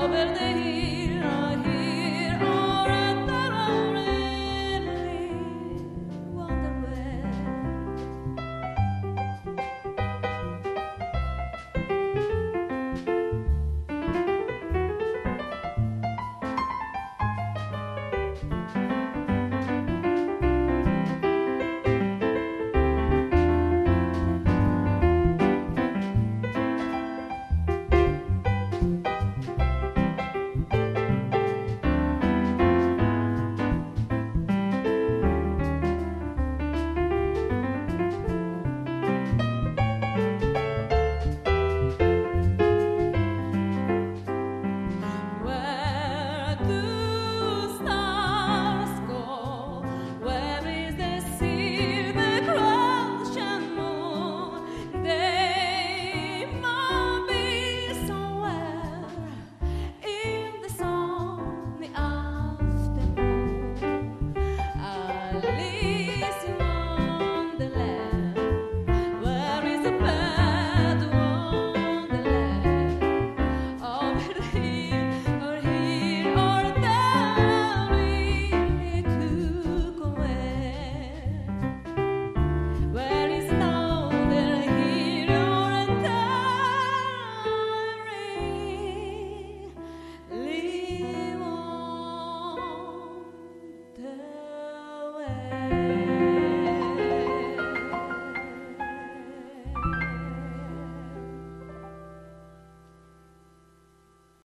over the hill. Leave